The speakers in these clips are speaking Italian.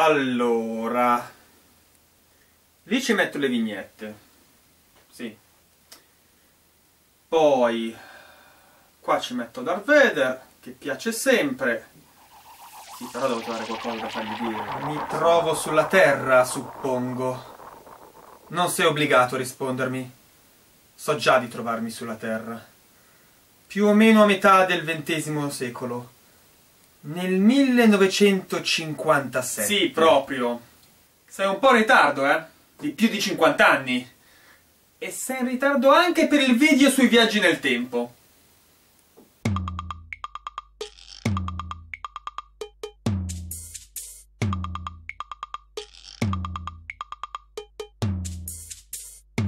Allora... Lì ci metto le vignette. Sì. Poi... Qua ci metto Darth Vader, che piace sempre. Sì, però devo trovare qualcosa da fargli dire. Mi trovo sulla Terra, suppongo. Non sei obbligato a rispondermi. So già di trovarmi sulla Terra. Più o meno a metà del XX secolo. Nel 1957. Sì, proprio. Sei un po' in ritardo, eh? Di più di 50 anni. E sei in ritardo anche per il video sui viaggi nel tempo.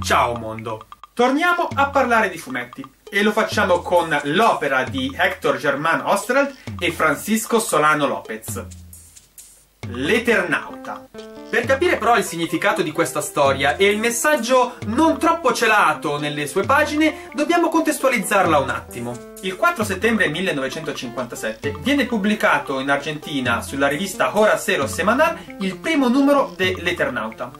Ciao mondo! Torniamo a parlare di fumetti e lo facciamo con l'opera di Hector Germain Ostrald e Francisco Solano Lopez. L'Eternauta. Per capire però il significato di questa storia e il messaggio non troppo celato nelle sue pagine, dobbiamo contestualizzarla un attimo. Il 4 settembre 1957 viene pubblicato in Argentina sulla rivista Hora Cero Semanal il primo numero dell'Eternauta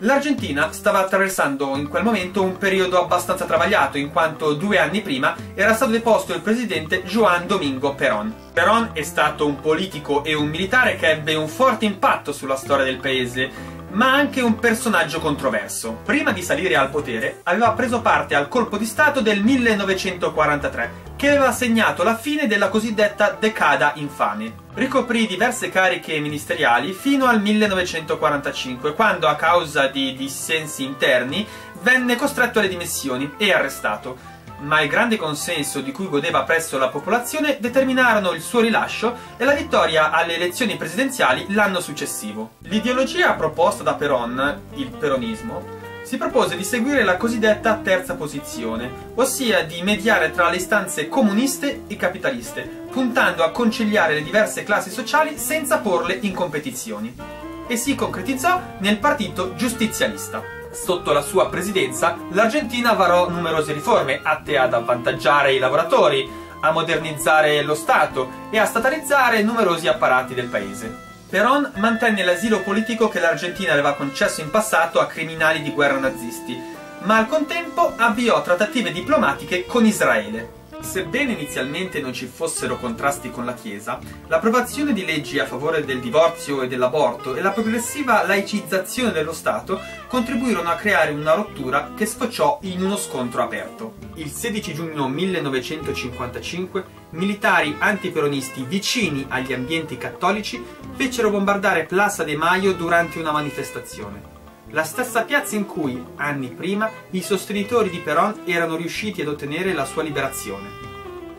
L'Argentina stava attraversando in quel momento un periodo abbastanza travagliato, in quanto due anni prima era stato deposto il presidente Juan Domingo Perón. Perón è stato un politico e un militare che ebbe un forte impatto sulla storia del paese, ma anche un personaggio controverso. Prima di salire al potere, aveva preso parte al colpo di Stato del 1943, che aveva segnato la fine della cosiddetta decada infame. Ricoprì diverse cariche ministeriali fino al 1945, quando a causa di dissensi interni venne costretto alle dimissioni e arrestato ma il grande consenso di cui godeva presso la popolazione determinarono il suo rilascio e la vittoria alle elezioni presidenziali l'anno successivo. L'ideologia proposta da Perón, il peronismo, si propose di seguire la cosiddetta terza posizione, ossia di mediare tra le istanze comuniste e capitaliste, puntando a conciliare le diverse classi sociali senza porle in competizioni. E si concretizzò nel partito giustizialista. Sotto la sua presidenza, l'Argentina varò numerose riforme atte ad avvantaggiare i lavoratori, a modernizzare lo Stato e a statalizzare numerosi apparati del paese. Perón mantenne l'asilo politico che l'Argentina aveva concesso in passato a criminali di guerra nazisti, ma al contempo avviò trattative diplomatiche con Israele. Sebbene inizialmente non ci fossero contrasti con la Chiesa, l'approvazione di leggi a favore del divorzio e dell'aborto e la progressiva laicizzazione dello Stato contribuirono a creare una rottura che sfociò in uno scontro aperto. Il 16 giugno 1955 militari antiperonisti vicini agli ambienti cattolici fecero bombardare Plaza de Mayo durante una manifestazione la stessa piazza in cui, anni prima, i sostenitori di Perón erano riusciti ad ottenere la sua liberazione.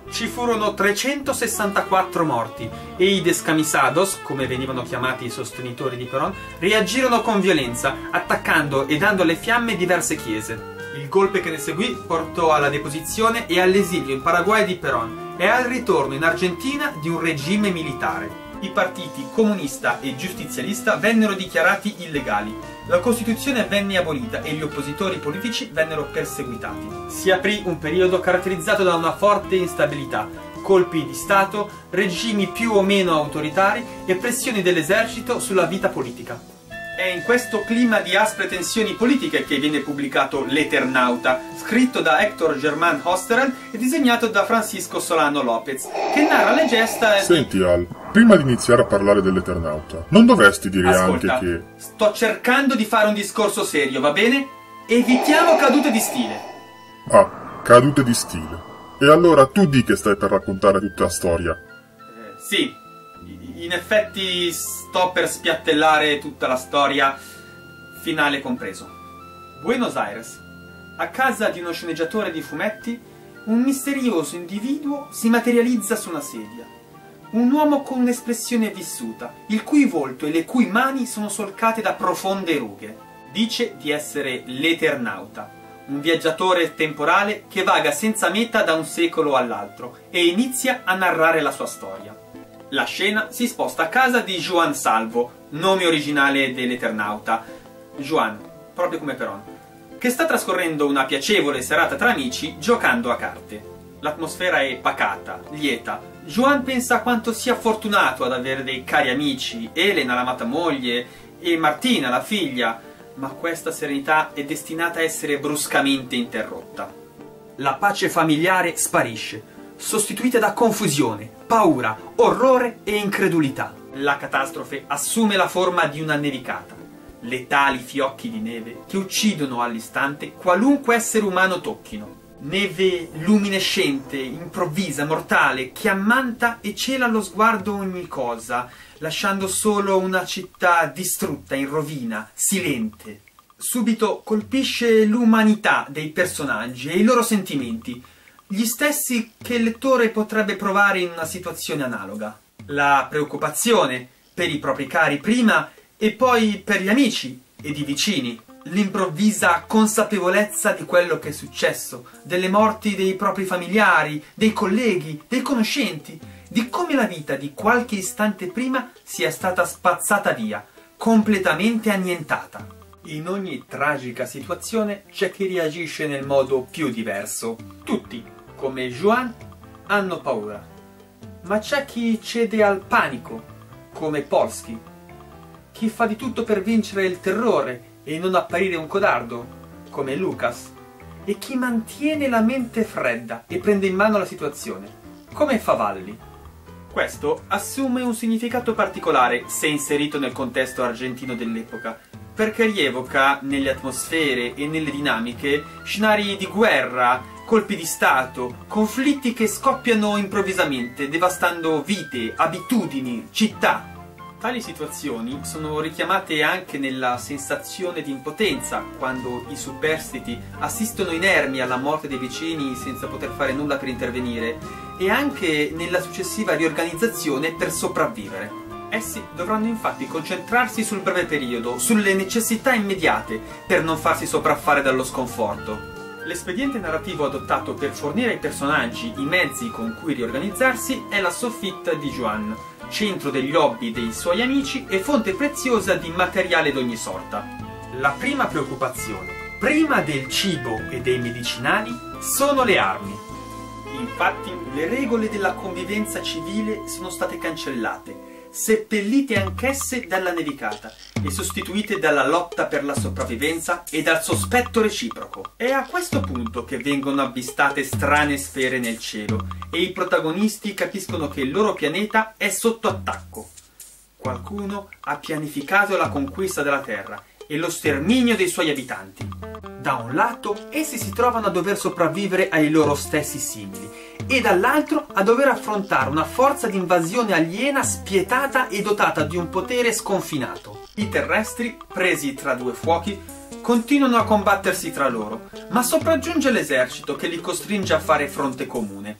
Ci furono 364 morti e i descamisados, come venivano chiamati i sostenitori di Perón, reagirono con violenza, attaccando e dando alle fiamme diverse chiese. Il golpe che ne seguì portò alla deposizione e all'esilio in Paraguay di Perón e al ritorno in Argentina di un regime militare i partiti comunista e giustizialista vennero dichiarati illegali, la Costituzione venne abolita e gli oppositori politici vennero perseguitati. Si aprì un periodo caratterizzato da una forte instabilità, colpi di Stato, regimi più o meno autoritari e pressioni dell'esercito sulla vita politica. È in questo clima di aspre tensioni politiche che viene pubblicato L'Eternauta, scritto da Hector Germán Hosterel e disegnato da Francisco Solano Lopez, che narra le gesta... Senti Al, prima di iniziare a parlare dell'Eternauta, non dovresti dire Ascolta, anche che... sto cercando di fare un discorso serio, va bene? Evitiamo cadute di stile. Ah, cadute di stile. E allora tu di che stai per raccontare tutta la storia. Eh, sì, in effetti sto per spiattellare tutta la storia, finale compreso. Buenos Aires. A casa di uno sceneggiatore di fumetti, un misterioso individuo si materializza su una sedia. Un uomo con un'espressione vissuta, il cui volto e le cui mani sono solcate da profonde rughe. Dice di essere l'Eternauta, un viaggiatore temporale che vaga senza meta da un secolo all'altro e inizia a narrare la sua storia. La scena si sposta a casa di Juan Salvo, nome originale dell'Eternauta, Juan, proprio come Peron, che sta trascorrendo una piacevole serata tra amici giocando a carte. L'atmosfera è pacata, lieta, Juan pensa quanto sia fortunato ad avere dei cari amici, Elena, l'amata moglie, e Martina, la figlia, ma questa serenità è destinata a essere bruscamente interrotta. La pace familiare sparisce, sostituita da confusione, paura, orrore e incredulità. La catastrofe assume la forma di una nevicata, letali fiocchi di neve che uccidono all'istante qualunque essere umano tocchino. Neve luminescente, improvvisa, mortale, che ammanta e cela allo sguardo ogni cosa, lasciando solo una città distrutta, in rovina, silente. Subito colpisce l'umanità dei personaggi e i loro sentimenti, gli stessi che il lettore potrebbe provare in una situazione analoga. La preoccupazione per i propri cari prima e poi per gli amici ed i vicini l'improvvisa consapevolezza di quello che è successo, delle morti dei propri familiari, dei colleghi, dei conoscenti, di come la vita di qualche istante prima sia stata spazzata via, completamente annientata. In ogni tragica situazione c'è chi reagisce nel modo più diverso. Tutti, come Juan, hanno paura. Ma c'è chi cede al panico, come Polski. Chi fa di tutto per vincere il terrore e non apparire un codardo, come Lucas, e chi mantiene la mente fredda e prende in mano la situazione, come Favalli. Questo assume un significato particolare se inserito nel contesto argentino dell'epoca, perché rievoca nelle atmosfere e nelle dinamiche scenari di guerra, colpi di stato, conflitti che scoppiano improvvisamente, devastando vite, abitudini, città, Tali situazioni sono richiamate anche nella sensazione di impotenza, quando i superstiti assistono inermi alla morte dei vicini senza poter fare nulla per intervenire, e anche nella successiva riorganizzazione per sopravvivere. Essi dovranno infatti concentrarsi sul breve periodo, sulle necessità immediate, per non farsi sopraffare dallo sconforto. L'espediente narrativo adottato per fornire ai personaggi i mezzi con cui riorganizzarsi è la soffitta di Juan, centro degli hobby dei suoi amici e fonte preziosa di materiale d'ogni sorta. La prima preoccupazione, prima del cibo e dei medicinali, sono le armi. Infatti, le regole della convivenza civile sono state cancellate seppellite anch'esse dalla nevicata e sostituite dalla lotta per la sopravvivenza e dal sospetto reciproco. È a questo punto che vengono avvistate strane sfere nel cielo e i protagonisti capiscono che il loro pianeta è sotto attacco. Qualcuno ha pianificato la conquista della Terra e lo sterminio dei suoi abitanti. Da un lato, essi si trovano a dover sopravvivere ai loro stessi simili e dall'altro a dover affrontare una forza di invasione aliena spietata e dotata di un potere sconfinato. I terrestri, presi tra due fuochi, continuano a combattersi tra loro, ma sopraggiunge l'esercito che li costringe a fare fronte comune.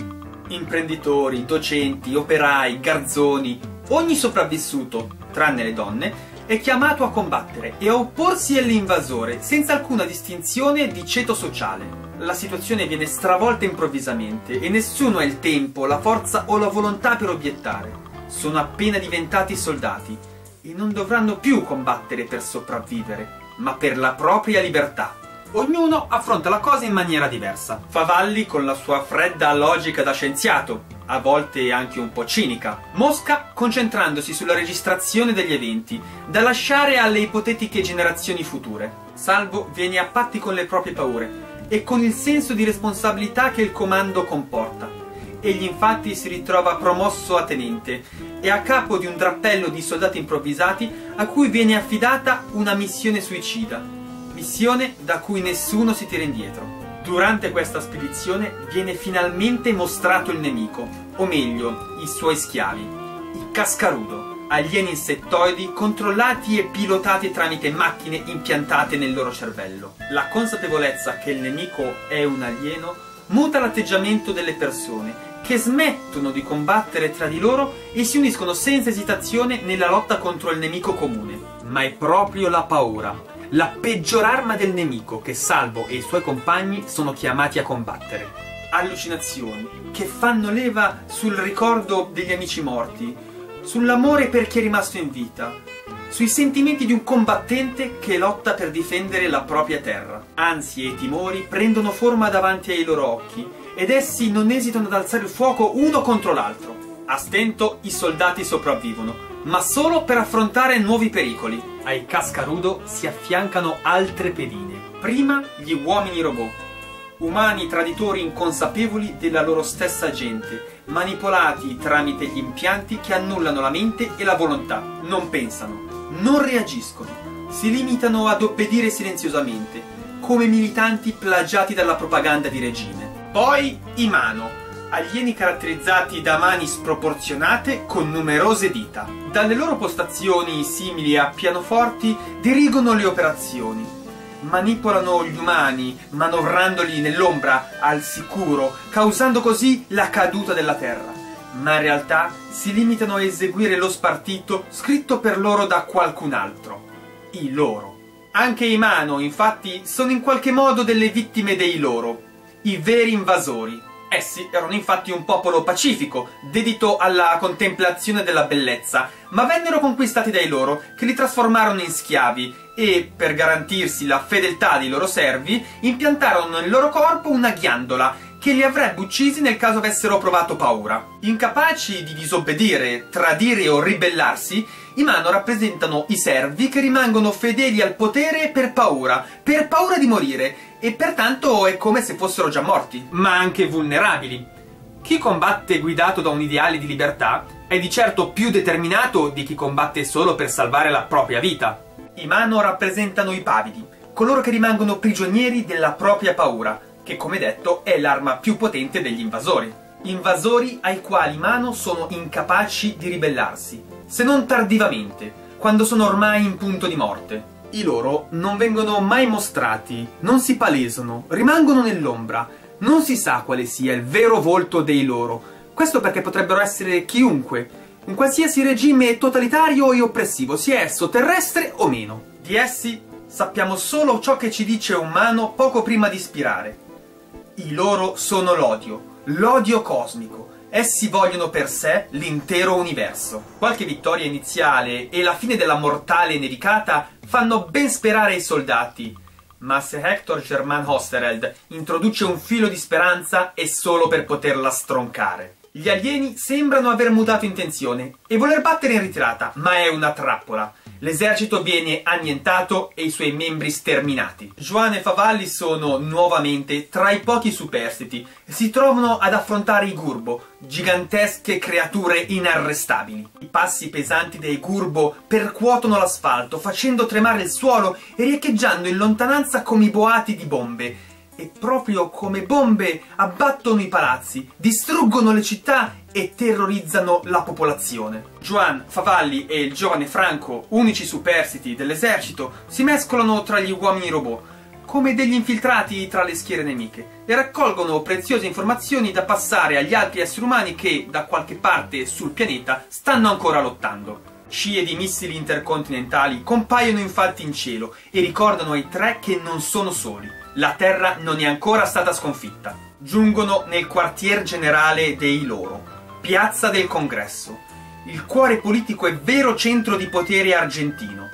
Imprenditori, docenti, operai, garzoni, ogni sopravvissuto, tranne le donne, è chiamato a combattere e a opporsi all'invasore senza alcuna distinzione di ceto sociale. La situazione viene stravolta improvvisamente e nessuno ha il tempo, la forza o la volontà per obiettare. Sono appena diventati soldati e non dovranno più combattere per sopravvivere, ma per la propria libertà. Ognuno affronta la cosa in maniera diversa. Favalli con la sua fredda logica da scienziato, a volte anche un po' cinica. Mosca concentrandosi sulla registrazione degli eventi, da lasciare alle ipotetiche generazioni future. Salvo viene a patti con le proprie paure e con il senso di responsabilità che il comando comporta. Egli infatti si ritrova promosso a tenente e a capo di un drappello di soldati improvvisati a cui viene affidata una missione suicida missione da cui nessuno si tira indietro. Durante questa spedizione viene finalmente mostrato il nemico, o meglio, i suoi schiavi, i cascarudo, alieni insettoidi controllati e pilotati tramite macchine impiantate nel loro cervello. La consapevolezza che il nemico è un alieno muta l'atteggiamento delle persone che smettono di combattere tra di loro e si uniscono senza esitazione nella lotta contro il nemico comune. Ma è proprio la paura la peggior arma del nemico che Salvo e i suoi compagni sono chiamati a combattere. Allucinazioni che fanno leva sul ricordo degli amici morti, sull'amore per chi è rimasto in vita, sui sentimenti di un combattente che lotta per difendere la propria terra. Ansie e timori prendono forma davanti ai loro occhi ed essi non esitano ad alzare il fuoco uno contro l'altro. A stento i soldati sopravvivono, ma solo per affrontare nuovi pericoli. Ai cascarudo si affiancano altre pedine. Prima gli uomini robot, umani traditori inconsapevoli della loro stessa gente, manipolati tramite gli impianti che annullano la mente e la volontà. Non pensano, non reagiscono, si limitano ad obbedire silenziosamente, come militanti plagiati dalla propaganda di regime. Poi i mano, alieni caratterizzati da mani sproporzionate con numerose dita. Dalle loro postazioni simili a pianoforti dirigono le operazioni. Manipolano gli umani, manovrandoli nell'ombra al sicuro, causando così la caduta della Terra. Ma in realtà si limitano a eseguire lo spartito scritto per loro da qualcun altro. I loro. Anche i Mano, infatti, sono in qualche modo delle vittime dei loro, i veri invasori. Essi erano infatti un popolo pacifico, dedito alla contemplazione della bellezza, ma vennero conquistati dai loro, che li trasformarono in schiavi e, per garantirsi la fedeltà dei loro servi, impiantarono nel loro corpo una ghiandola che li avrebbe uccisi nel caso avessero provato paura. Incapaci di disobbedire, tradire o ribellarsi, i Mano rappresentano i servi che rimangono fedeli al potere per paura, per paura di morire, e pertanto è come se fossero già morti, ma anche vulnerabili. Chi combatte guidato da un ideale di libertà è di certo più determinato di chi combatte solo per salvare la propria vita. I Mano rappresentano i pavidi, coloro che rimangono prigionieri della propria paura, che come detto è l'arma più potente degli invasori. Invasori ai quali Mano sono incapaci di ribellarsi, se non tardivamente, quando sono ormai in punto di morte. I loro non vengono mai mostrati, non si palesano, rimangono nell'ombra, non si sa quale sia il vero volto dei loro. Questo perché potrebbero essere chiunque, in qualsiasi regime totalitario e oppressivo, sia esso terrestre o meno. Di essi sappiamo solo ciò che ci dice un mano poco prima di ispirare. I loro sono l'odio, l'odio cosmico. Essi vogliono per sé l'intero universo. Qualche vittoria iniziale e la fine della mortale nevicata fanno ben sperare ai soldati, ma se Hector German Hostereld introduce un filo di speranza è solo per poterla stroncare. Gli alieni sembrano aver mutato intenzione e voler battere in ritirata, ma è una trappola. L'esercito viene annientato e i suoi membri sterminati. Joan e Favalli sono nuovamente tra i pochi superstiti e si trovano ad affrontare i Gurbo, gigantesche creature inarrestabili. I passi pesanti dei Gurbo percuotono l'asfalto, facendo tremare il suolo e riecheggiando in lontananza come i boati di bombe e proprio come bombe abbattono i palazzi, distruggono le città e terrorizzano la popolazione. Juan, Favalli e il giovane Franco, unici superstiti dell'esercito, si mescolano tra gli uomini robot, come degli infiltrati tra le schiere nemiche, e raccolgono preziose informazioni da passare agli altri esseri umani che, da qualche parte sul pianeta, stanno ancora lottando. Scie di missili intercontinentali compaiono infatti in cielo e ricordano ai tre che non sono soli. La Terra non è ancora stata sconfitta. Giungono nel quartier generale dei loro, Piazza del Congresso, il cuore politico e vero centro di potere argentino.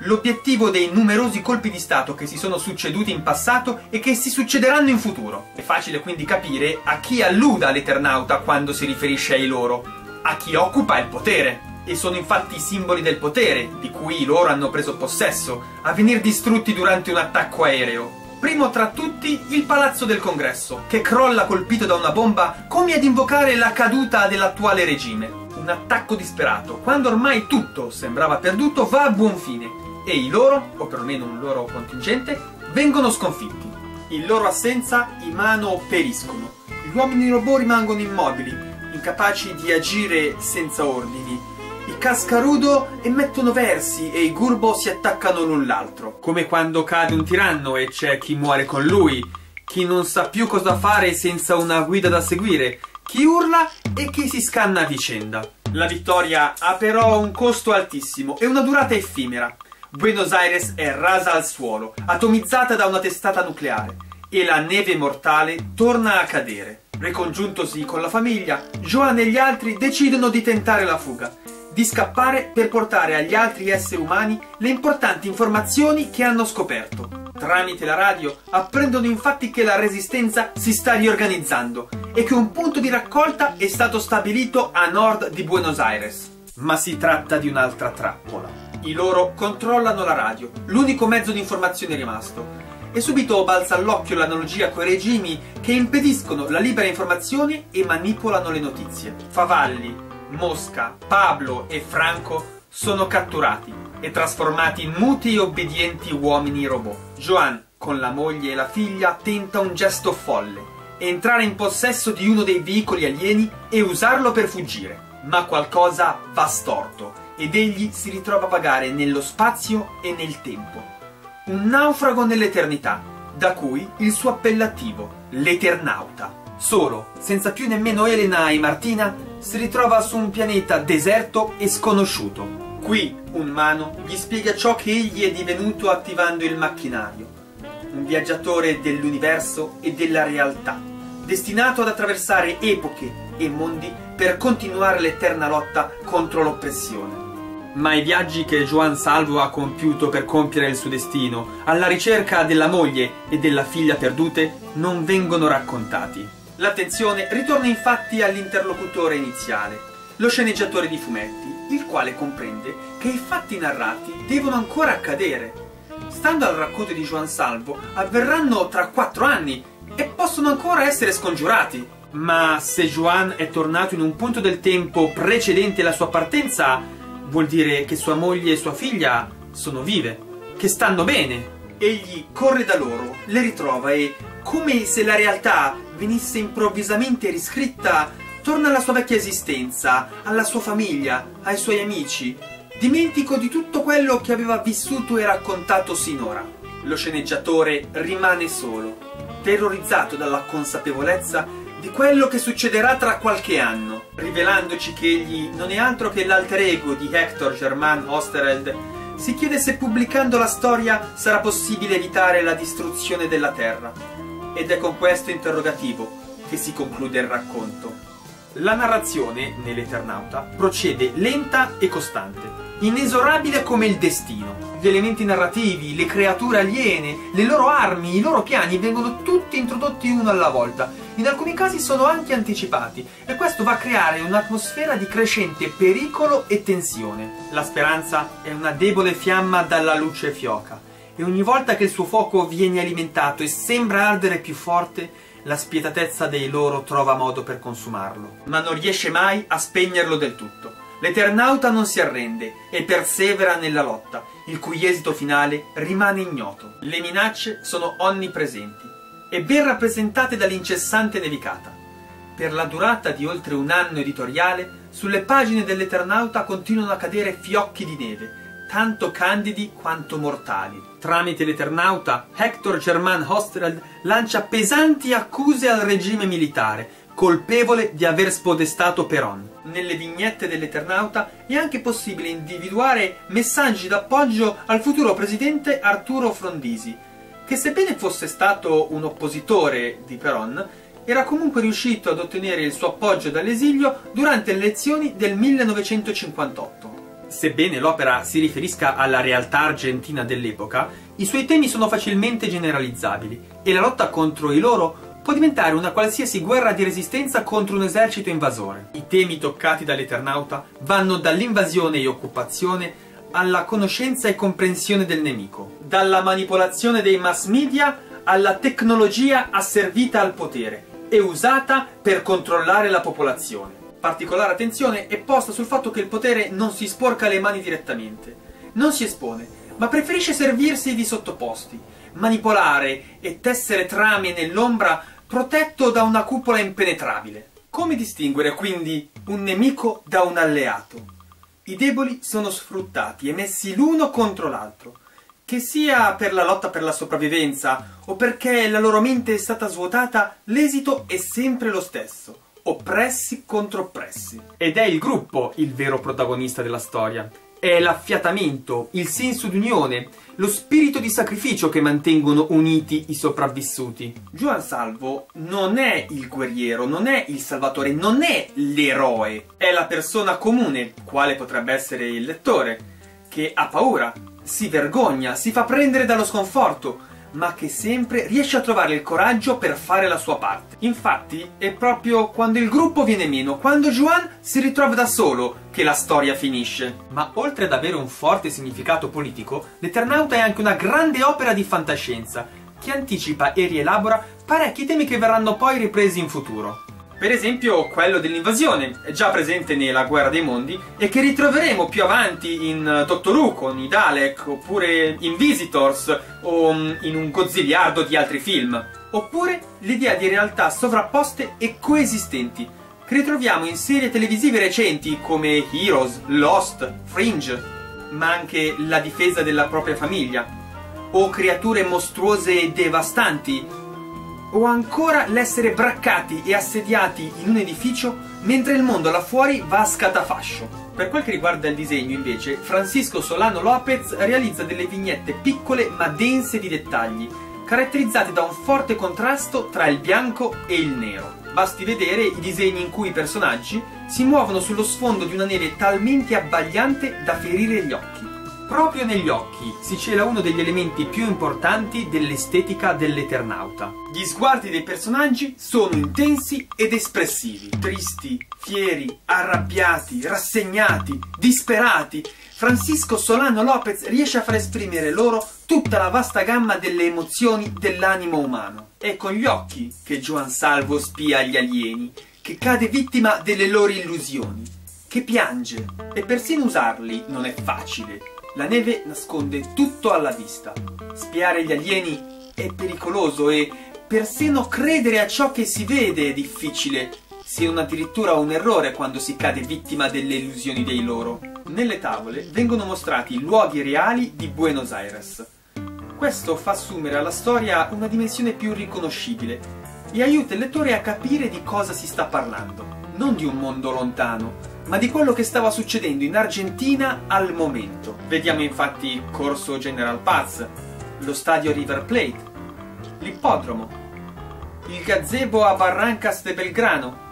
L'obiettivo dei numerosi colpi di Stato che si sono succeduti in passato e che si succederanno in futuro. È facile quindi capire a chi alluda l'Eternauta quando si riferisce ai loro, a chi occupa il potere e sono infatti i simboli del potere, di cui loro hanno preso possesso, a venir distrutti durante un attacco aereo. Primo tra tutti il palazzo del congresso, che crolla colpito da una bomba come ad invocare la caduta dell'attuale regime. Un attacco disperato, quando ormai tutto sembrava perduto, va a buon fine e i loro, o perlomeno un loro contingente, vengono sconfitti. In loro assenza i mano periscono. Gli uomini robot rimangono immobili, incapaci di agire senza ordini, cascarudo emettono versi e i gurbo si attaccano l'un l'altro. Come quando cade un tiranno e c'è chi muore con lui, chi non sa più cosa fare senza una guida da seguire, chi urla e chi si scanna a vicenda. La vittoria ha però un costo altissimo e una durata effimera. Buenos Aires è rasa al suolo, atomizzata da una testata nucleare, e la neve mortale torna a cadere. Ricongiuntosi con la famiglia, Joan e gli altri decidono di tentare la fuga di scappare per portare agli altri esseri umani le importanti informazioni che hanno scoperto. Tramite la radio apprendono infatti che la resistenza si sta riorganizzando e che un punto di raccolta è stato stabilito a nord di Buenos Aires. Ma si tratta di un'altra trappola. I loro controllano la radio, l'unico mezzo di informazione rimasto, e subito balza all'occhio l'analogia coi regimi che impediscono la libera informazione e manipolano le notizie. Favalli, Mosca, Pablo e Franco sono catturati e trasformati in muti e obbedienti uomini robot. Joan, con la moglie e la figlia, tenta un gesto folle, entrare in possesso di uno dei veicoli alieni e usarlo per fuggire. Ma qualcosa va storto ed egli si ritrova a vagare nello spazio e nel tempo un naufrago nell'eternità, da cui il suo appellativo, l'Eternauta. Solo, senza più nemmeno Elena e Martina, si ritrova su un pianeta deserto e sconosciuto. Qui un mano gli spiega ciò che egli è divenuto attivando il macchinario, un viaggiatore dell'universo e della realtà, destinato ad attraversare epoche e mondi per continuare l'eterna lotta contro l'oppressione ma i viaggi che Juan Salvo ha compiuto per compiere il suo destino, alla ricerca della moglie e della figlia perdute, non vengono raccontati. L'attenzione ritorna infatti all'interlocutore iniziale, lo sceneggiatore di fumetti, il quale comprende che i fatti narrati devono ancora accadere. Stando al racconto di Juan Salvo, avverranno tra quattro anni e possono ancora essere scongiurati. Ma se Juan è tornato in un punto del tempo precedente la sua partenza, vuol dire che sua moglie e sua figlia sono vive, che stanno bene. Egli corre da loro, le ritrova e, come se la realtà venisse improvvisamente riscritta, torna alla sua vecchia esistenza, alla sua famiglia, ai suoi amici. Dimentico di tutto quello che aveva vissuto e raccontato sinora. Lo sceneggiatore rimane solo, terrorizzato dalla consapevolezza di quello che succederà tra qualche anno, rivelandoci che egli non è altro che l'alter ego di Hector Germain Osterheld, si chiede se pubblicando la storia sarà possibile evitare la distruzione della Terra. Ed è con questo interrogativo che si conclude il racconto. La narrazione, nell'Eternauta, procede lenta e costante, inesorabile come il destino gli elementi narrativi, le creature aliene, le loro armi, i loro piani vengono tutti introdotti uno alla volta. In alcuni casi sono anche anticipati e questo va a creare un'atmosfera di crescente pericolo e tensione. La speranza è una debole fiamma dalla luce fioca e ogni volta che il suo fuoco viene alimentato e sembra ardere più forte, la spietatezza dei loro trova modo per consumarlo, ma non riesce mai a spegnerlo del tutto. L'Eternauta non si arrende e persevera nella lotta, il cui esito finale rimane ignoto. Le minacce sono onnipresenti e ben rappresentate dall'incessante nevicata. Per la durata di oltre un anno editoriale, sulle pagine dell'Eternauta continuano a cadere fiocchi di neve, tanto candidi quanto mortali. Tramite l'Eternauta, Hector German Hostreld lancia pesanti accuse al regime militare, colpevole di aver spodestato Peron. Nelle vignette dell'Eternauta è anche possibile individuare messaggi d'appoggio al futuro presidente Arturo Frondizi, che sebbene fosse stato un oppositore di Peron, era comunque riuscito ad ottenere il suo appoggio dall'esilio durante le elezioni del 1958. Sebbene l'opera si riferisca alla realtà argentina dell'epoca, i suoi temi sono facilmente generalizzabili e la lotta contro i loro può diventare una qualsiasi guerra di resistenza contro un esercito invasore. I temi toccati dall'Eternauta vanno dall'invasione e occupazione alla conoscenza e comprensione del nemico, dalla manipolazione dei mass media alla tecnologia asservita al potere e usata per controllare la popolazione. Particolare attenzione è posta sul fatto che il potere non si sporca le mani direttamente, non si espone, ma preferisce servirsi di sottoposti, manipolare e tessere trame nell'ombra protetto da una cupola impenetrabile. Come distinguere quindi un nemico da un alleato? I deboli sono sfruttati e messi l'uno contro l'altro, che sia per la lotta per la sopravvivenza o perché la loro mente è stata svuotata, l'esito è sempre lo stesso, oppressi contro oppressi. Ed è il gruppo il vero protagonista della storia, è l'affiatamento, il senso d'unione, lo spirito di sacrificio che mantengono uniti i sopravvissuti. Juan Salvo non è il guerriero, non è il salvatore, non è l'eroe, è la persona comune, quale potrebbe essere il lettore, che ha paura, si vergogna, si fa prendere dallo sconforto, ma che sempre riesce a trovare il coraggio per fare la sua parte. Infatti, è proprio quando il gruppo viene meno, quando Juan si ritrova da solo, che la storia finisce. Ma oltre ad avere un forte significato politico, l'Eternauta è anche una grande opera di fantascienza, che anticipa e rielabora parecchi temi che verranno poi ripresi in futuro. Per esempio quello dell'invasione, già presente nella Guerra dei Mondi, e che ritroveremo più avanti in Doctor Who con i Dalek, oppure in Visitors, o mm, in un gozziliardo di altri film. Oppure l'idea di realtà sovrapposte e coesistenti, che ritroviamo in serie televisive recenti come Heroes, Lost, Fringe, ma anche la difesa della propria famiglia, o creature mostruose e devastanti o ancora l'essere braccati e assediati in un edificio mentre il mondo là fuori va a scatafascio. Per quel che riguarda il disegno, invece, Francisco Solano Lopez realizza delle vignette piccole ma dense di dettagli, caratterizzate da un forte contrasto tra il bianco e il nero. Basti vedere i disegni in cui i personaggi si muovono sullo sfondo di una neve talmente abbagliante da ferire gli occhi. Proprio negli occhi si cela uno degli elementi più importanti dell'estetica dell'Eternauta. Gli sguardi dei personaggi sono intensi ed espressivi, tristi, fieri, arrabbiati, rassegnati, disperati. Francisco Solano Lopez riesce a far esprimere loro tutta la vasta gamma delle emozioni dell'animo umano. È con gli occhi che Joan Salvo spia gli alieni, che cade vittima delle loro illusioni, che piange e persino usarli non è facile la neve nasconde tutto alla vista. Spiare gli alieni è pericoloso e persino credere a ciò che si vede è difficile, se non addirittura un errore quando si cade vittima delle illusioni dei loro. Nelle tavole vengono mostrati i luoghi reali di Buenos Aires. Questo fa assumere alla storia una dimensione più riconoscibile e aiuta il lettore a capire di cosa si sta parlando, non di un mondo lontano, ma di quello che stava succedendo in Argentina al momento. Vediamo infatti Corso General Paz, lo stadio River Plate, l'ippodromo, il gazebo a Barrancas de Belgrano,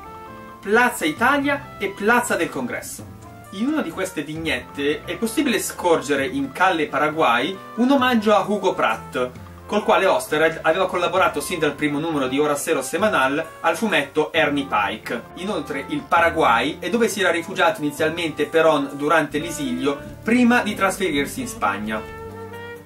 Plaza Italia e Plaza del Congresso. In una di queste vignette è possibile scorgere in Calle Paraguay un omaggio a Hugo Pratt, col quale Osterhead aveva collaborato sin dal primo numero di Ora Zero Semanal al fumetto Ernie Pike. Inoltre il Paraguay è dove si era rifugiato inizialmente Peron durante l'esilio prima di trasferirsi in Spagna.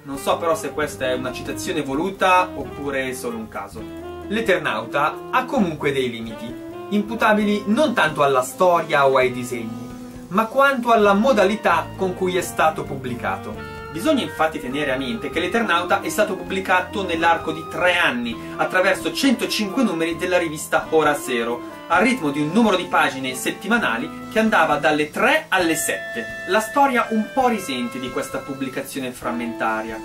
Non so però se questa è una citazione voluta oppure solo un caso. L'Eternauta ha comunque dei limiti, imputabili non tanto alla storia o ai disegni, ma quanto alla modalità con cui è stato pubblicato. Bisogna infatti tenere a mente che l'Eternauta è stato pubblicato nell'arco di tre anni, attraverso 105 numeri della rivista Ora Zero, al ritmo di un numero di pagine settimanali che andava dalle 3 alle 7. La storia un po' risente di questa pubblicazione frammentaria.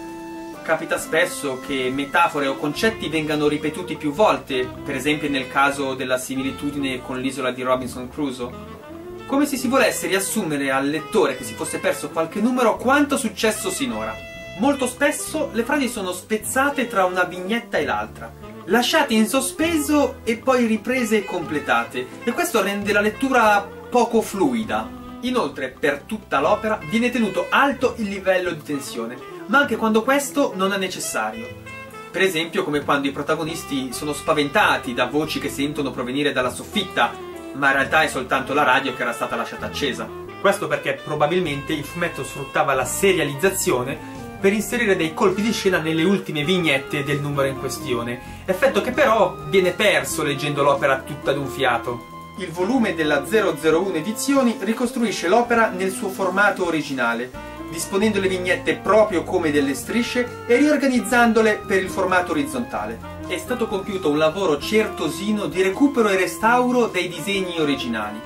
Capita spesso che metafore o concetti vengano ripetuti più volte, per esempio nel caso della similitudine con l'isola di Robinson Crusoe come se si volesse riassumere al lettore che si fosse perso qualche numero quanto successo sinora. Molto spesso le frasi sono spezzate tra una vignetta e l'altra, lasciate in sospeso e poi riprese e completate, e questo rende la lettura poco fluida. Inoltre, per tutta l'opera viene tenuto alto il livello di tensione, ma anche quando questo non è necessario. Per esempio come quando i protagonisti sono spaventati da voci che sentono provenire dalla soffitta ma in realtà è soltanto la radio che era stata lasciata accesa. Questo perché probabilmente il fumetto sfruttava la serializzazione per inserire dei colpi di scena nelle ultime vignette del numero in questione, effetto che però viene perso leggendo l'opera tutta d'un fiato. Il volume della 001 edizioni ricostruisce l'opera nel suo formato originale, disponendo le vignette proprio come delle strisce e riorganizzandole per il formato orizzontale è stato compiuto un lavoro certosino di recupero e restauro dei disegni originali.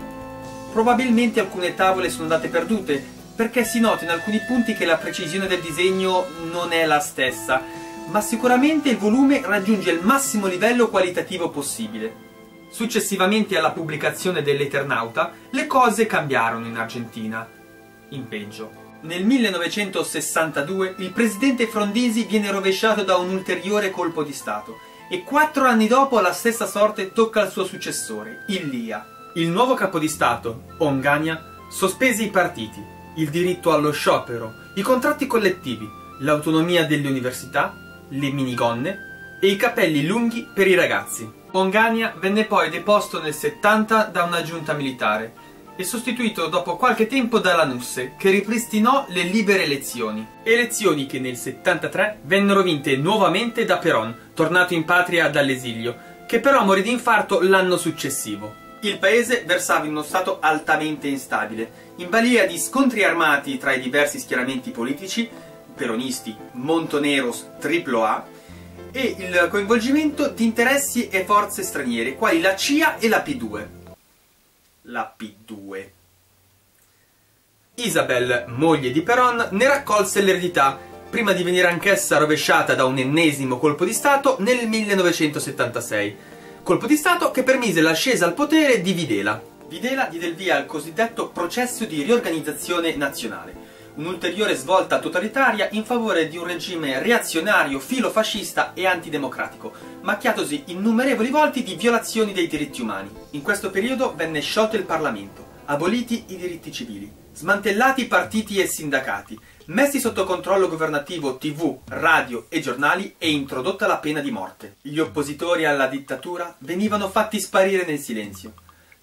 Probabilmente alcune tavole sono andate perdute, perché si nota in alcuni punti che la precisione del disegno non è la stessa, ma sicuramente il volume raggiunge il massimo livello qualitativo possibile. Successivamente alla pubblicazione dell'Eternauta, le cose cambiarono in Argentina. In peggio. Nel 1962 il presidente Frondizi viene rovesciato da un ulteriore colpo di Stato e quattro anni dopo la stessa sorte tocca al suo successore, il Lia. Il nuovo capo di Stato, Ongania, sospese i partiti, il diritto allo sciopero, i contratti collettivi, l'autonomia delle università le minigonne e i capelli lunghi per i ragazzi. Ongania venne poi deposto nel 70 da una giunta militare e sostituito dopo qualche tempo dalla Nusse, che ripristinò le libere elezioni. Elezioni che nel 73 vennero vinte nuovamente da Peron, tornato in patria dall'esilio, che però morì di infarto l'anno successivo. Il paese versava in uno stato altamente instabile, in balia di scontri armati tra i diversi schieramenti politici, peronisti, Montoneros, AAA, e il coinvolgimento di interessi e forze straniere, quali la CIA e la P2 la P2. Isabel, moglie di Peron, ne raccolse l'eredità, prima di venire anch'essa rovesciata da un ennesimo colpo di Stato nel 1976. Colpo di Stato che permise l'ascesa al potere di Videla. Videla diede il via al cosiddetto processo di riorganizzazione nazionale, un'ulteriore svolta totalitaria in favore di un regime reazionario, filofascista e antidemocratico, macchiatosi innumerevoli volte di violazioni dei diritti umani. In questo periodo venne sciolto il Parlamento, aboliti i diritti civili, smantellati i partiti e sindacati, messi sotto controllo governativo tv, radio e giornali e introdotta la pena di morte. Gli oppositori alla dittatura venivano fatti sparire nel silenzio.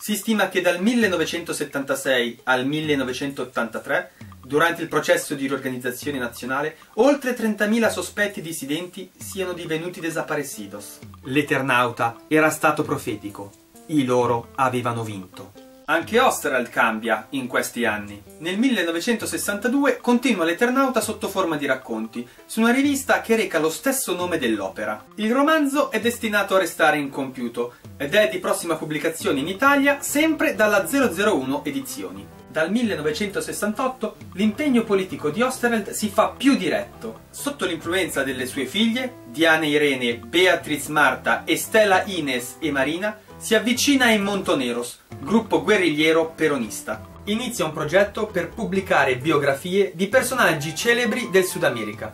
Si stima che dal 1976 al 1983 durante il processo di riorganizzazione nazionale, oltre 30.000 sospetti dissidenti siano divenuti desaparecidos. L'Eternauta era stato profetico. I loro avevano vinto. Anche Osterheld cambia in questi anni. Nel 1962 continua l'Eternauta sotto forma di racconti, su una rivista che reca lo stesso nome dell'opera. Il romanzo è destinato a restare incompiuto ed è di prossima pubblicazione in Italia sempre dalla 001 Edizioni. Dal 1968 l'impegno politico di Osterheld si fa più diretto. Sotto l'influenza delle sue figlie, Diana Irene, Beatriz Marta, Estela Ines e Marina, si avvicina ai Montoneros, gruppo guerrigliero peronista. Inizia un progetto per pubblicare biografie di personaggi celebri del Sud America.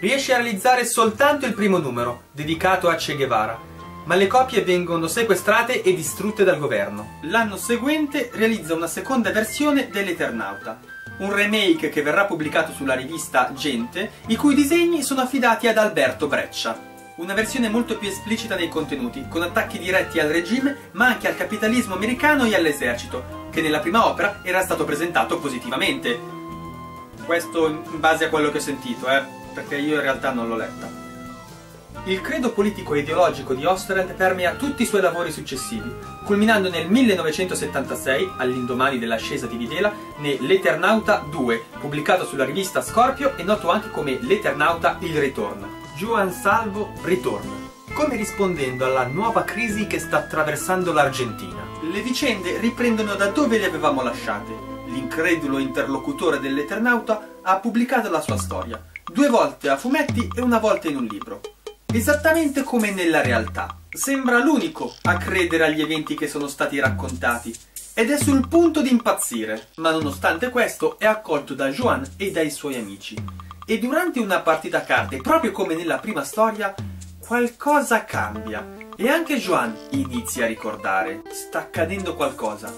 Riesce a realizzare soltanto il primo numero, dedicato a Che Guevara, ma le copie vengono sequestrate e distrutte dal governo. L'anno seguente realizza una seconda versione dell'Eternauta, un remake che verrà pubblicato sulla rivista Gente, i cui disegni sono affidati ad Alberto Breccia. Una versione molto più esplicita nei contenuti, con attacchi diretti al regime, ma anche al capitalismo americano e all'esercito, che nella prima opera era stato presentato positivamente. Questo in base a quello che ho sentito, eh, perché io in realtà non l'ho letta. Il credo politico e ideologico di Osterheld permea tutti i suoi lavori successivi, culminando nel 1976, all'indomani dell'ascesa di Videla, nell'Eternauta 2, pubblicato sulla rivista Scorpio e noto anche come L'Eternauta Il Ritorno. Juan Salvo ritorna, come rispondendo alla nuova crisi che sta attraversando l'Argentina. Le vicende riprendono da dove le avevamo lasciate. L'incredulo interlocutore dell'Eternauta ha pubblicato la sua storia, due volte a fumetti e una volta in un libro esattamente come nella realtà. Sembra l'unico a credere agli eventi che sono stati raccontati ed è sul punto di impazzire, ma nonostante questo è accolto da Joan e dai suoi amici. E durante una partita a carte, proprio come nella prima storia, qualcosa cambia e anche Joan inizia a ricordare. Sta accadendo qualcosa.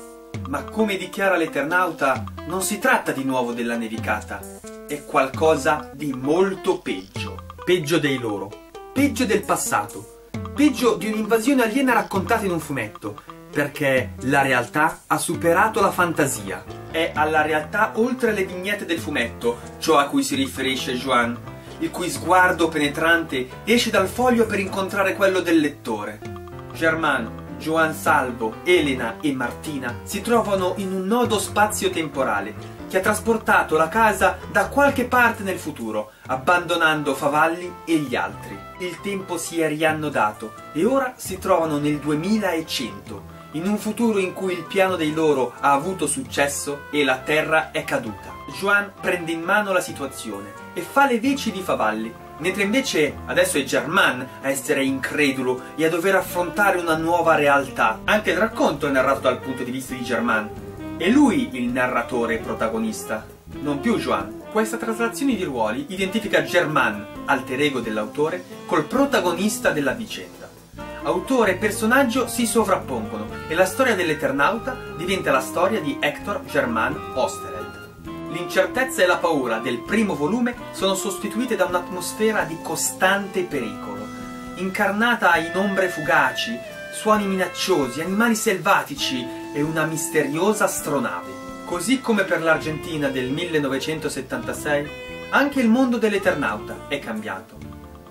Ma come dichiara l'Eternauta, non si tratta di nuovo della nevicata, è qualcosa di molto peggio. Peggio dei loro peggio del passato, peggio di un'invasione aliena raccontata in un fumetto, perché la realtà ha superato la fantasia. È alla realtà oltre le vignette del fumetto ciò a cui si riferisce Joan, il cui sguardo penetrante esce dal foglio per incontrare quello del lettore. Germain, Joan Salvo, Elena e Martina si trovano in un nodo spazio-temporale che ha trasportato la casa da qualche parte nel futuro, abbandonando Favalli e gli altri. Il tempo si è riannodato e ora si trovano nel 2100, in un futuro in cui il piano dei loro ha avuto successo e la terra è caduta. Juan prende in mano la situazione e fa le veci di Favalli, mentre invece adesso è Germain a essere incredulo e a dover affrontare una nuova realtà. Anche il racconto è narrato dal punto di vista di Germain, è lui il narratore protagonista, non più Joan. Questa traslazione di ruoli identifica Germain, alter ego dell'autore, col protagonista della vicenda. Autore e personaggio si sovrappongono e la storia dell'Eternauta diventa la storia di Hector Germain Osterheld. L'incertezza e la paura del primo volume sono sostituite da un'atmosfera di costante pericolo, incarnata in ombre fugaci, suoni minacciosi, animali selvatici e una misteriosa astronave. Così come per l'Argentina del 1976, anche il mondo dell'Eternauta è cambiato.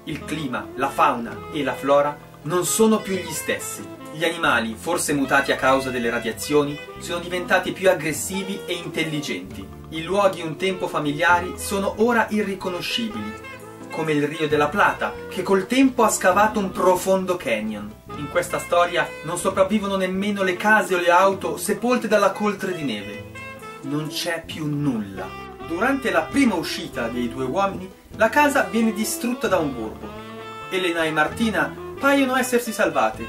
Il clima, la fauna e la flora non sono più gli stessi. Gli animali, forse mutati a causa delle radiazioni, sono diventati più aggressivi e intelligenti. I luoghi un tempo familiari sono ora irriconoscibili, come il Rio della Plata, che col tempo ha scavato un profondo canyon. In questa storia non sopravvivono nemmeno le case o le auto sepolte dalla coltre di neve. Non c'è più nulla. Durante la prima uscita dei due uomini, la casa viene distrutta da un burbo. Elena e Martina paiono essersi salvate,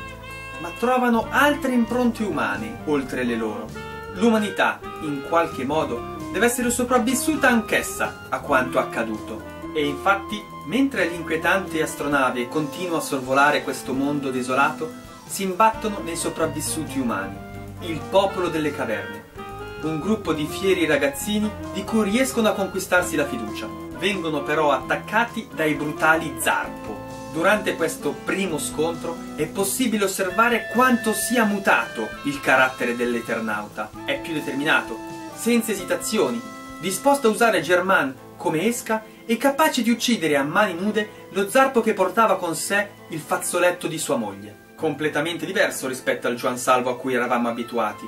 ma trovano altre impronte umane oltre le loro. L'umanità, in qualche modo, deve essere sopravvissuta anch'essa a quanto accaduto. E infatti, mentre l'inquietante astronave continua a sorvolare questo mondo desolato, si imbattono nei sopravvissuti umani, il popolo delle caverne, un gruppo di fieri ragazzini di cui riescono a conquistarsi la fiducia. Vengono però attaccati dai brutali Zarpo. Durante questo primo scontro è possibile osservare quanto sia mutato il carattere dell'Eternauta. È più determinato, senza esitazioni, disposto a usare Germain come esca e capace di uccidere a mani nude lo zarpo che portava con sé il fazzoletto di sua moglie. Completamente diverso rispetto al Juan Salvo a cui eravamo abituati.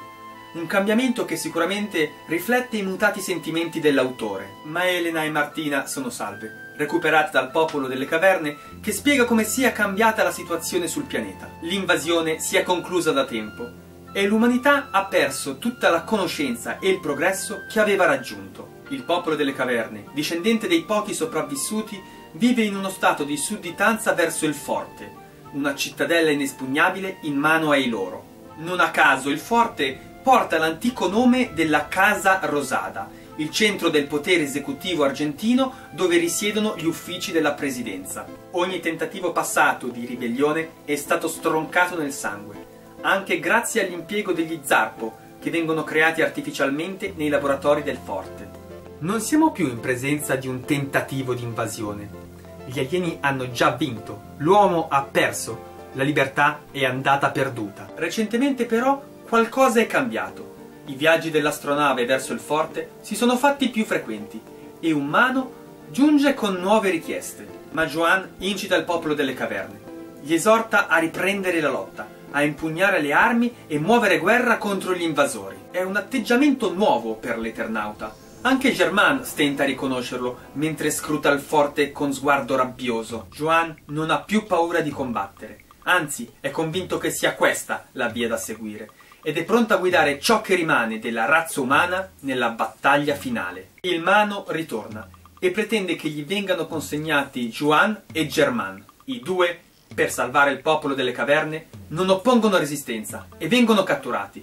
Un cambiamento che sicuramente riflette i mutati sentimenti dell'autore. Ma Elena e Martina sono salve, recuperate dal popolo delle caverne, che spiega come sia cambiata la situazione sul pianeta. L'invasione si è conclusa da tempo e l'umanità ha perso tutta la conoscenza e il progresso che aveva raggiunto. Il popolo delle caverne, discendente dei pochi sopravvissuti, vive in uno stato di sudditanza verso il forte, una cittadella inespugnabile in mano ai loro. Non a caso il forte porta l'antico nome della Casa Rosada, il centro del potere esecutivo argentino dove risiedono gli uffici della presidenza. Ogni tentativo passato di ribellione è stato stroncato nel sangue anche grazie all'impiego degli Zarpo, che vengono creati artificialmente nei laboratori del forte. Non siamo più in presenza di un tentativo di invasione. Gli alieni hanno già vinto, l'uomo ha perso, la libertà è andata perduta. Recentemente però qualcosa è cambiato. I viaggi dell'astronave verso il forte si sono fatti più frequenti e un mano giunge con nuove richieste. Ma Joan incita il popolo delle caverne. Gli esorta a riprendere la lotta, a impugnare le armi e muovere guerra contro gli invasori. È un atteggiamento nuovo per l'Eternauta. Anche Germain stenta a riconoscerlo, mentre scruta il forte con sguardo rabbioso. Joan non ha più paura di combattere, anzi è convinto che sia questa la via da seguire, ed è pronto a guidare ciò che rimane della razza umana nella battaglia finale. Il Mano ritorna e pretende che gli vengano consegnati Juan e Germain, i due per salvare il popolo delle caverne, non oppongono resistenza e vengono catturati,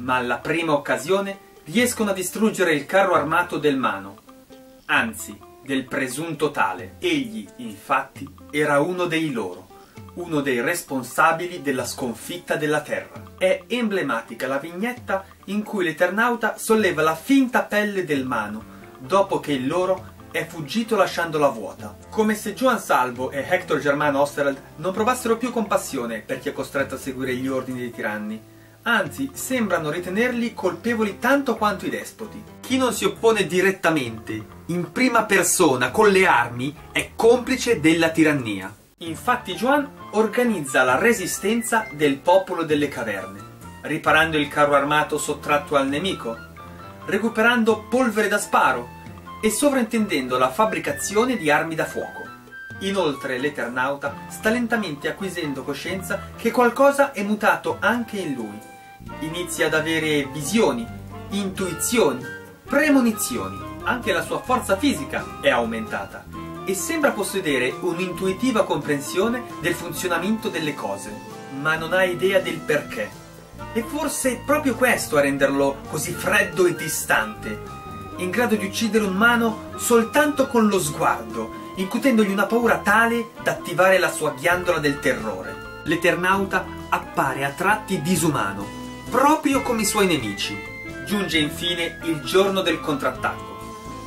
ma alla prima occasione riescono a distruggere il carro armato del Mano, anzi del presunto tale. Egli, infatti, era uno dei loro, uno dei responsabili della sconfitta della Terra. È emblematica la vignetta in cui l'Eternauta solleva la finta pelle del Mano, dopo che il loro è fuggito lasciandola vuota. Come se Joan Salvo e Hector Germain Osterald non provassero più compassione per chi è costretto a seguire gli ordini dei tiranni. Anzi, sembrano ritenerli colpevoli tanto quanto i despoti. Chi non si oppone direttamente, in prima persona, con le armi, è complice della tirannia. Infatti Joan organizza la resistenza del popolo delle caverne, riparando il carro armato sottratto al nemico, recuperando polvere da sparo, e sovrintendendo la fabbricazione di armi da fuoco. Inoltre l'Eternauta sta lentamente acquisendo coscienza che qualcosa è mutato anche in lui. Inizia ad avere visioni, intuizioni, premonizioni. Anche la sua forza fisica è aumentata e sembra possedere un'intuitiva comprensione del funzionamento delle cose, ma non ha idea del perché. E forse è proprio questo a renderlo così freddo e distante, in grado di uccidere un umano soltanto con lo sguardo, incutendogli una paura tale da attivare la sua ghiandola del terrore. L'Eternauta appare a tratti disumano, proprio come i suoi nemici. Giunge infine il giorno del contrattacco.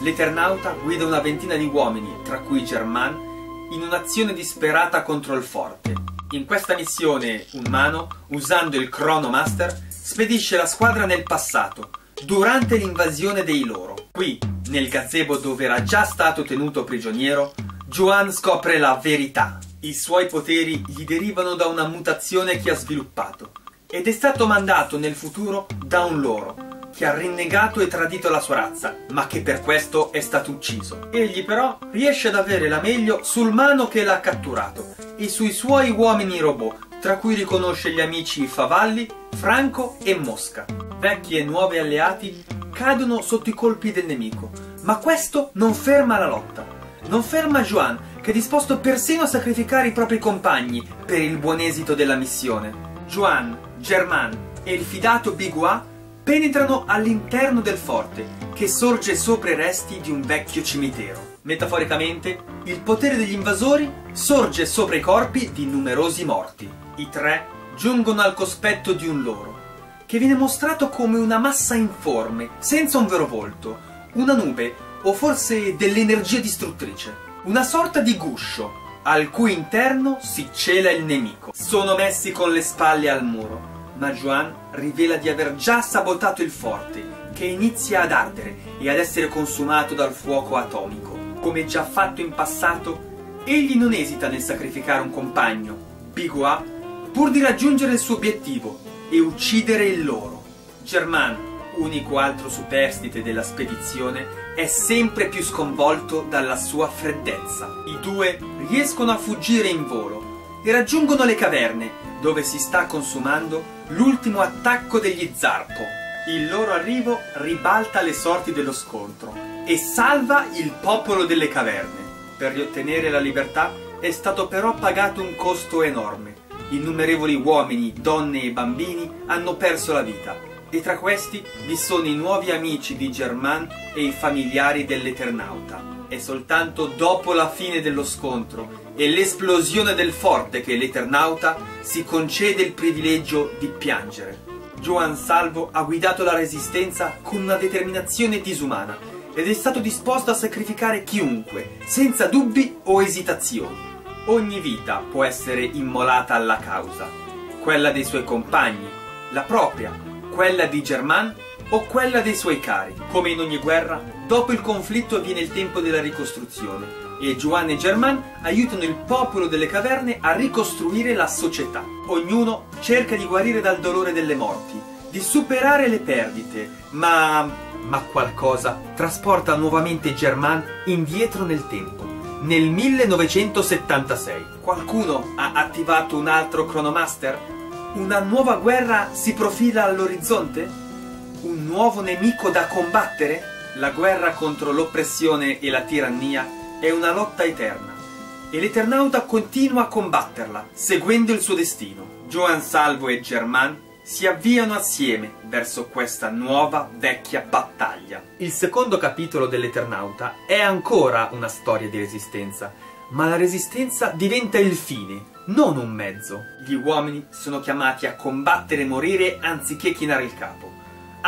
l'Eternauta guida una ventina di uomini, tra cui Germain, in un'azione disperata contro il forte. In questa missione, un mano, usando il Chronomaster, spedisce la squadra nel passato, durante l'invasione dei loro. Qui, nel gazebo dove era già stato tenuto prigioniero, Juan scopre la verità. I suoi poteri gli derivano da una mutazione che ha sviluppato ed è stato mandato nel futuro da un loro che ha rinnegato e tradito la sua razza, ma che per questo è stato ucciso. Egli però riesce ad avere la meglio sul mano che l'ha catturato e sui suoi uomini robot, tra cui riconosce gli amici Favalli, Franco e Mosca. Vecchi e nuovi alleati cadono sotto i colpi del nemico, ma questo non ferma la lotta non ferma Juan, che è disposto persino a sacrificare i propri compagni per il buon esito della missione. Juan, Germain e il fidato Bigua penetrano all'interno del forte, che sorge sopra i resti di un vecchio cimitero. Metaforicamente, il potere degli invasori sorge sopra i corpi di numerosi morti. I tre giungono al cospetto di un loro, che viene mostrato come una massa informe, senza un vero volto, una nube o forse dell'energia distruttrice. Una sorta di guscio, al cui interno si cela il nemico. Sono messi con le spalle al muro, ma Juan rivela di aver già sabotato il forte, che inizia ad ardere e ad essere consumato dal fuoco atomico. Come già fatto in passato, egli non esita nel sacrificare un compagno, Bigua, pur di raggiungere il suo obiettivo e uccidere il loro. Germain, unico altro superstite della spedizione, è sempre più sconvolto dalla sua freddezza. I due riescono a fuggire in volo e raggiungono le caverne, dove si sta consumando l'ultimo attacco degli Zarpo. Il loro arrivo ribalta le sorti dello scontro e salva il popolo delle caverne. Per riottenere la libertà è stato però pagato un costo enorme. Innumerevoli uomini, donne e bambini hanno perso la vita e tra questi vi sono i nuovi amici di Germain e i familiari dell'Eternauta. È soltanto dopo la fine dello scontro e l'esplosione del forte che l'Eternauta si concede il privilegio di piangere. Joan Salvo ha guidato la resistenza con una determinazione disumana ed è stato disposto a sacrificare chiunque, senza dubbi o esitazioni. Ogni vita può essere immolata alla causa, quella dei suoi compagni, la propria, quella di Germain o quella dei suoi cari. Come in ogni guerra, dopo il conflitto viene il tempo della ricostruzione e e Germain aiutano il popolo delle caverne a ricostruire la società. Ognuno cerca di guarire dal dolore delle morti, di superare le perdite, ma... ma qualcosa trasporta nuovamente Germain indietro nel tempo. Nel 1976 qualcuno ha attivato un altro Chronomaster? Una nuova guerra si profila all'orizzonte? Un nuovo nemico da combattere? La guerra contro l'oppressione e la tirannia è una lotta eterna e l'Eternauta continua a combatterla, seguendo il suo destino. Joan Salvo e Germain si avviano assieme verso questa nuova vecchia battaglia. Il secondo capitolo dell'Eternauta è ancora una storia di resistenza, ma la resistenza diventa il fine, non un mezzo. Gli uomini sono chiamati a combattere e morire anziché chinare il capo,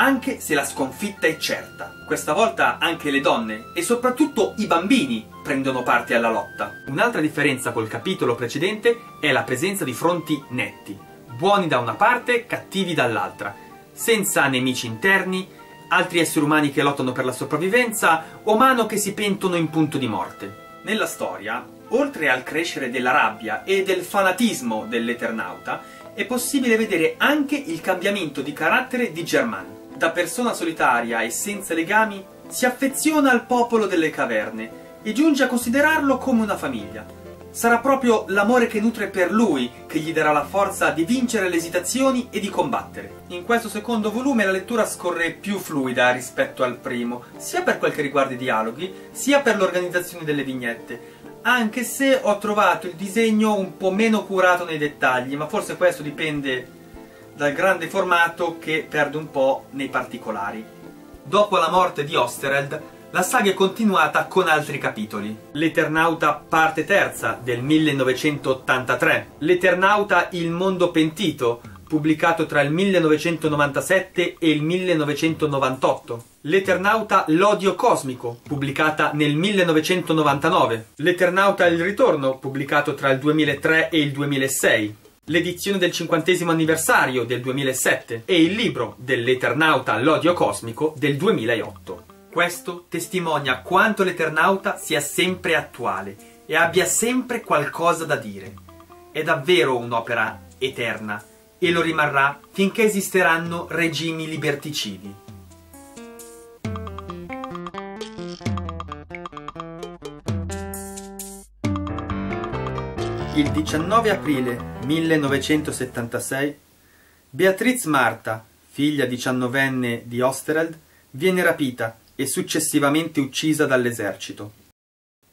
anche se la sconfitta è certa. Questa volta anche le donne e soprattutto i bambini prendono parte alla lotta. Un'altra differenza col capitolo precedente è la presenza di fronti netti, buoni da una parte, cattivi dall'altra, senza nemici interni, altri esseri umani che lottano per la sopravvivenza o mano che si pentono in punto di morte. Nella storia, oltre al crescere della rabbia e del fanatismo dell'Eternauta, è possibile vedere anche il cambiamento di carattere di Germain. Da persona solitaria e senza legami, si affeziona al popolo delle caverne e giunge a considerarlo come una famiglia. Sarà proprio l'amore che nutre per lui che gli darà la forza di vincere le esitazioni e di combattere. In questo secondo volume la lettura scorre più fluida rispetto al primo, sia per quel che riguarda i dialoghi, sia per l'organizzazione delle vignette, anche se ho trovato il disegno un po' meno curato nei dettagli, ma forse questo dipende dal grande formato che perde un po' nei particolari. Dopo la morte di Ostereld, la saga è continuata con altri capitoli. L'Eternauta parte terza del 1983, L'Eternauta Il mondo pentito pubblicato tra il 1997 e il 1998. L'Eternauta L'Odio Cosmico, pubblicata nel 1999. L'Eternauta Il Ritorno, pubblicato tra il 2003 e il 2006. L'edizione del cinquantesimo anniversario del 2007 e il libro dell'Eternauta L'Odio Cosmico del 2008. Questo testimonia quanto l'Eternauta sia sempre attuale e abbia sempre qualcosa da dire. È davvero un'opera eterna e lo rimarrà finché esisteranno regimi liberticidi. Il 19 aprile 1976 Beatrice Marta, figlia diciannovenne di Ostereld, viene rapita e successivamente uccisa dall'esercito.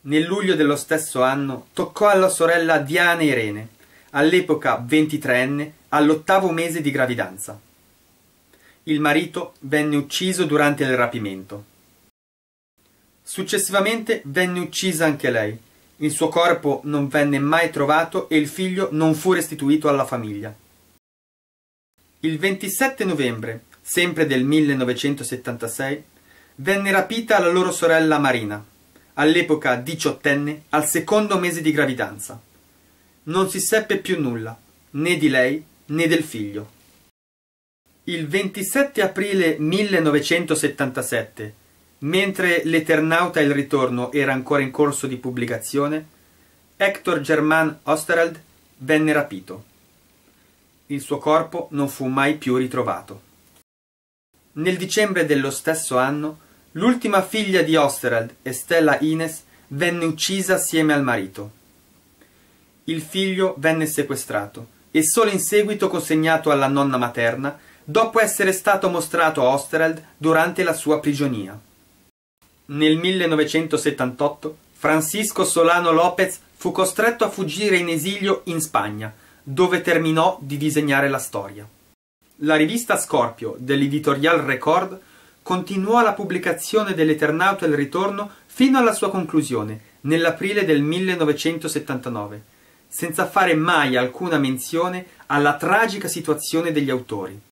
Nel luglio dello stesso anno toccò alla sorella Diana Irene, all'epoca 23enne, all'ottavo mese di gravidanza. Il marito venne ucciso durante il rapimento. Successivamente venne uccisa anche lei. Il suo corpo non venne mai trovato e il figlio non fu restituito alla famiglia. Il 27 novembre, sempre del 1976, venne rapita la loro sorella Marina, all'epoca diciottenne, al secondo mese di gravidanza. Non si seppe più nulla, né di lei né del figlio. Il 27 aprile 1977, mentre l'Eternauta Il Ritorno era ancora in corso di pubblicazione, Hector Germain Osterheld venne rapito. Il suo corpo non fu mai più ritrovato. Nel dicembre dello stesso anno, l'ultima figlia di Osterheld, Estella Ines, venne uccisa assieme al marito. Il figlio venne sequestrato e solo in seguito consegnato alla nonna materna dopo essere stato mostrato a Osterheld durante la sua prigionia. Nel 1978 Francisco Solano Lopez fu costretto a fuggire in esilio in Spagna, dove terminò di disegnare la storia. La rivista Scorpio dell'editorial Record continuò la pubblicazione dell'Eternauta e il ritorno fino alla sua conclusione, nell'aprile del 1979, senza fare mai alcuna menzione alla tragica situazione degli autori.